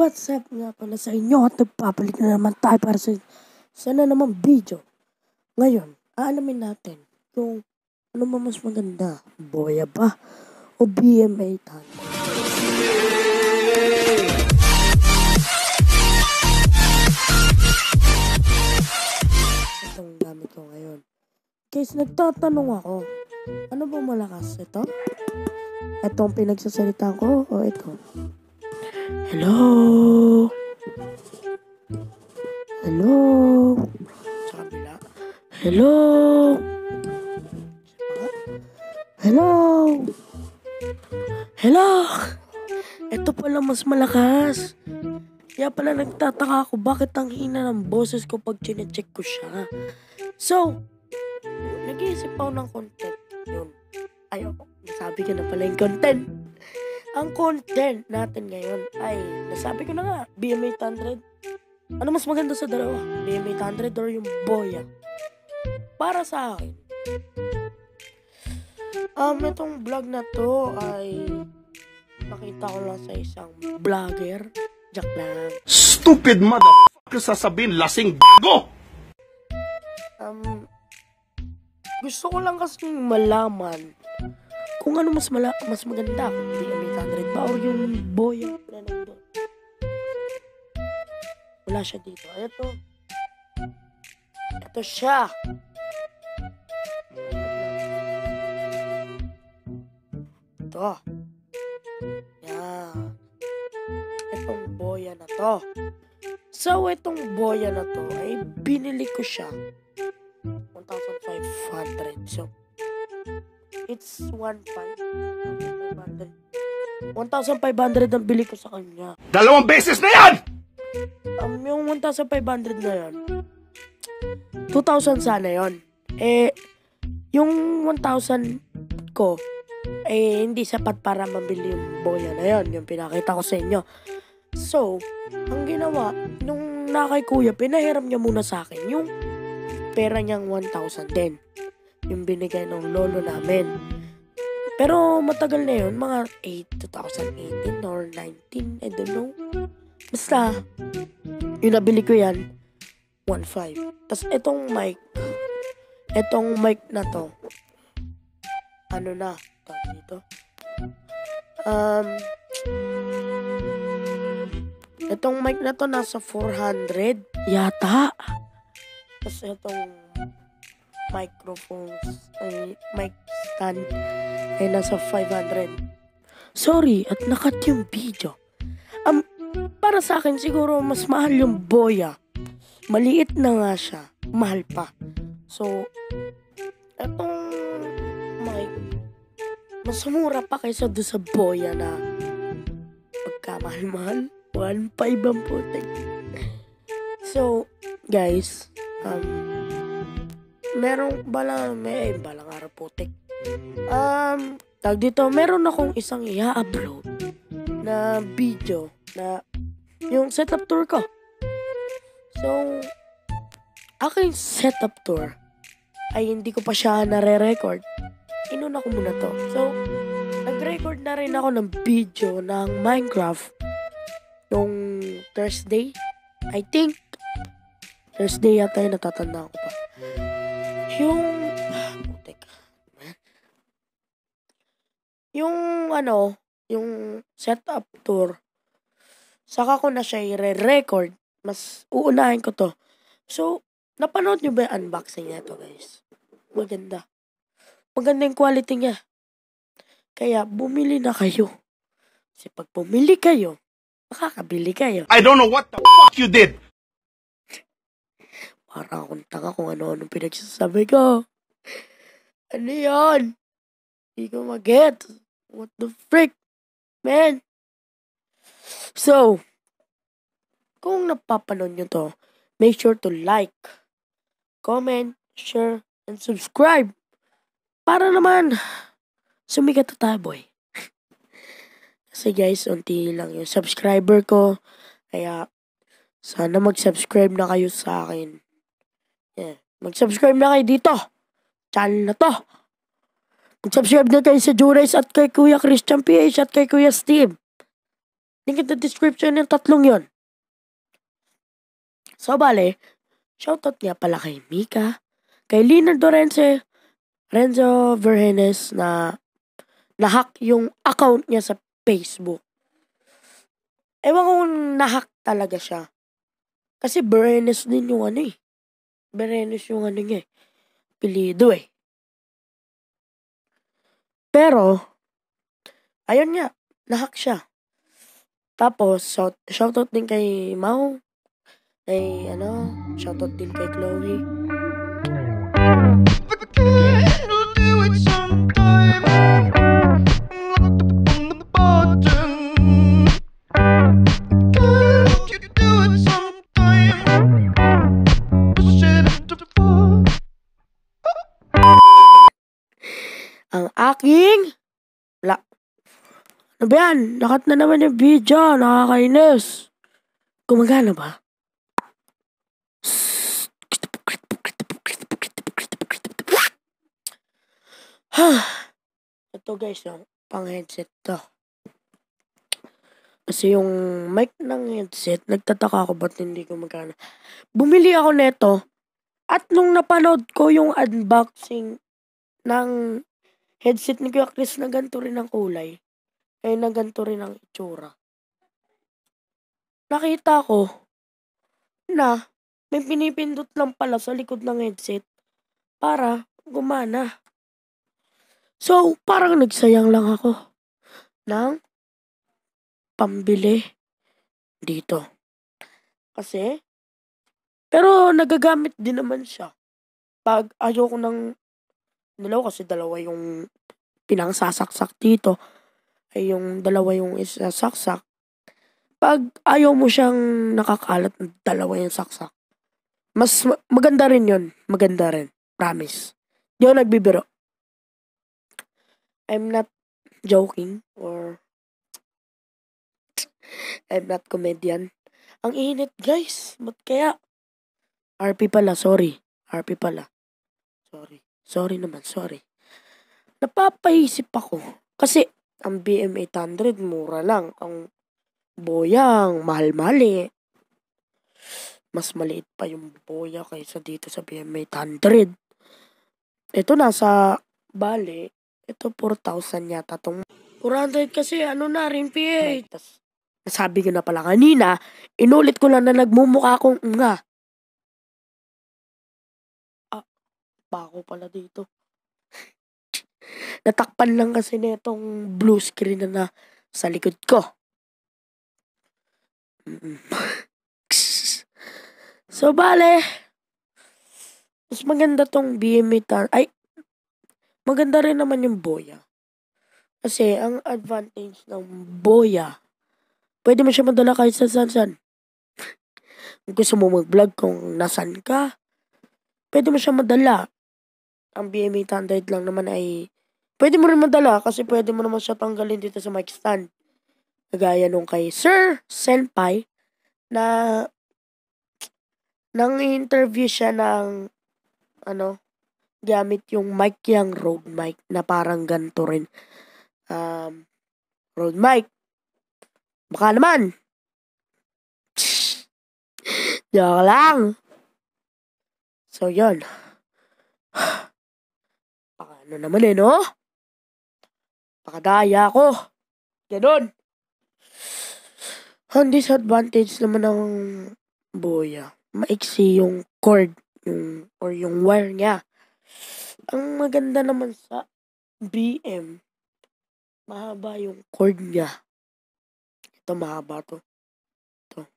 What's up nga pala sa inyo at nagpapalit na naman tayo para sa sana naman video. Ngayon, aalamin natin kung ano ba mas maganda, Boya ba o BMA tan? Itong gamit ko ngayon. Guys, nagtatanong ako, ano ba malakas ito? Itong pinagsasalita ko o ito? Hello? Hello? Sa kabila. Hello? Hello? Hello? Ito pala mas malakas. Kaya pala nagtataka ako bakit ang hina ng boses ko pag chinecheck ko siya. So, nag-iisip ako ng content. Yun. Ayaw, nasabi ko na pala yung content. Ang content natin ngayon ay, nasabi ko na nga, BM 800. Ano mas maganda sa dalawa? BM 800 or yung Boya? Para sa akin, um, itong vlog na to ay nakita ko lang sa isang vlogger. Jack lang. Stupid motherfucker sasabihin lasing gago! Um, gusto ko lang kasi malaman kung ano mas mala mas maganda kung BM 800 ba o yung Boya na nandun. Wala siya dito. Ito. Ito siya. Ito. Yan. Itong boya na to. So, itong boya na to ay binili ko siya 1,500. So, it's 1,500. 1,500 ang bili ko sa kanya. Dalawang beses na yan! Um, yung 1,500 na yun, 2,000 sana yon. Eh, yung 1,000 ko, eh, hindi sapat para mabili yung boya na yon. Yung pinakita ko sa inyo. So, ang ginawa, nung nakay kuya, pinahiram niya muna sa akin yung pera niyang 1,000 din. Yung binigay ng lolo namin. Pero matagal na yun, mga 8, 2018 or 19, I don't know. Basta, yung nabili ko yan, 1.5. Tapos itong mic, itong mic na to, ano na, tawag dito? Um, itong mic na to nasa 400 yata. Tapos itong microphones, ay, mic stand, ay nasa 500. Sorry, at nakat yung video. Um, para sa akin siguro mas mahal yung boya. Maliit na nga siya. Mahal pa. So, etong mic, mas mura pa kaysa do sa boya na pagkamahal-mahal. 1.5 ang putik. So, guys, um, merong bala, may balang araw putik. Um, tag dito, meron akong isang i-upload na video na yung setup tour ko. So, aking setup tour ay hindi ko pa siya nare-record. Inuna ko muna to. So, nag-record na rin ako ng video ng Minecraft nung Thursday. I think Thursday yata yung natatanda ko pa. Yung putik. Yung ano, yung setup tour saka ko na siya i-record. Mas uunahin ko to. So, napanood nyo ba yung unboxing niya to guys? Maganda. Maganda yung quality niya. Kaya, bumili na kayo. Kasi pag bumili kayo, makakabili kayo. I don't know what the fuck you did! Parang akong tanga kung ano-ano pinagsasabi ko. Ano yan? Hindi ko mag-get. What the frick? Man. So, kung napapanood nyo to, make sure to like, comment, share, and subscribe. Para naman, sumikat na tayo, boy. Kasi guys, unti lang yung subscriber ko. Kaya, sana mag-subscribe na kayo sa akin. Mag-subscribe na kayo dito. Channel na to. Mag-subscribe na kayo sa Juris at kay Kuya Christian PH at kay Kuya Steve. Link in the description yung tatlong yon. So, bale, shoutout nga pala kay Mika, kay Leonardo Renze, Renzo Verhenes na nahack yung account niya sa Facebook. Ewan ko kung nahack talaga siya. Kasi Verhenes din yung ano eh. Verhenes yung ano niya eh. Pilido eh. Pero, ayun nga, nahack siya. Tapos, shout, shoutout din kay Mau. Kay, ano, shoutout din kay Chloe. We'll do. Ba yan? Nakat na naman yung video. Nakakainis. Gumagana ba? Ito guys, yung pang headset to. Kasi yung mic ng headset, nagtataka ako ba't hindi gumagana. Bumili ako neto at nung napanood ko yung unboxing ng headset ni Kuya Chris na ganito rin ang kulay, ay na ganito rin ang itsura. Nakita ko na may pinipindot lang pala sa likod ng headset para gumana. So, parang nagsayang lang ako ng pambili dito. Kasi, pero nagagamit din naman siya. Pag ayoko ng dalawa kasi dalawa yung pinangsasaksak dito ay yung dalawa yung isasaksak. Pag ayaw mo siyang nakakalat ng dalawa yung saksak, mas ma- maganda rin yun. Maganda rin. Promise. Di ako nagbibiro. I'm not joking or I'm not comedian. Ang init guys. Ba't kaya? RP pala, sorry. RP pala. Sorry. Sorry naman, sorry. Napapaisip ako. Kasi, ang BM800, mura lang. Ang boyang, mahal-mahal. Mas maliit pa yung boya kaysa dito sa BM800. Ito nasa, bale, ito 4,000 yata tong 400 kasi ano na rin PA. Tas, nasabi ko na pala kanina, inulit ko lang na nagmumukha akong nga. pa ako pala dito. Natakpan lang kasi netong blue screen na, na sa likod ko. So, bale, mas maganda tong BMA tan. Ay, maganda rin naman yung boya. Kasi, ang advantage ng boya, pwede mo siya madala kahit sa san-san. Kung gusto mo mag-vlog kung nasan ka, pwede mo siya madala ang BM800 lang naman ay pwede mo rin madala kasi pwede mo naman siya tanggalin dito sa mic stand. Kagaya nung kay Sir Senpai na nang interview siya ng ano gamit yung mic yung Rode mic na parang ganito rin. Um, Rode mic. Baka naman. Joke lang. So, yun. Ano naman eh, no? Pakadaya ko. Ganon. Ang disadvantage naman ng boya, maiksi yung cord yung, or yung wire niya. Ang maganda naman sa BM, mahaba yung cord niya. Ito mahaba to. Ito.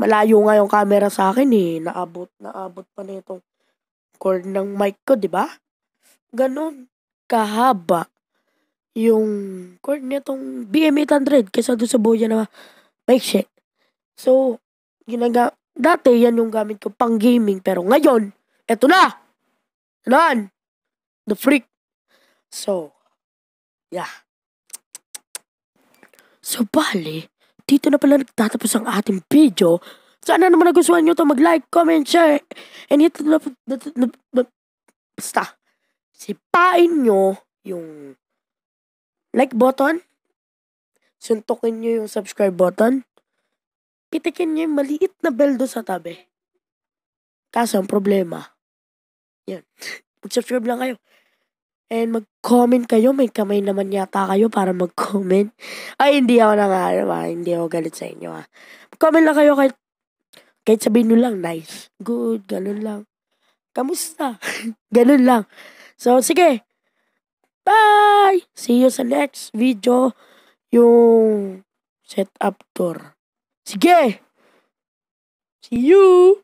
Malayo nga yung camera sa akin eh. Naabot, naabot pa na itong cord ng mic ko, di ba? Ganon kahaba yung cord nitong BM800 kaysa doon sa Boya na maiksi. So, ginaga dati yan yung gamit ko pang gaming pero ngayon, eto na! Nan! The freak. So, yeah. So, bali, dito na pala nagtatapos ang ating video. Sana naman nagustuhan nyo to mag-like, comment, share, and hit the basta sipain nyo yung like button, suntukin nyo yung subscribe button. Pitikin nyo yung maliit na bell doon sa tabi. Kaso, ang problema, yun, mag-subscribe lang kayo. And mag-comment kayo. May kamay naman yata kayo para mag-comment. Ay, hindi ako nang ano, ah. Hindi ako galit sa inyo, ah. Comment lang kayo kahit, kahit sabihin nyo lang, nice, good, ganun lang. Kamusta? ganun lang. So, sige. Bye! See you sa next video, yung setup tour. Sige! See you!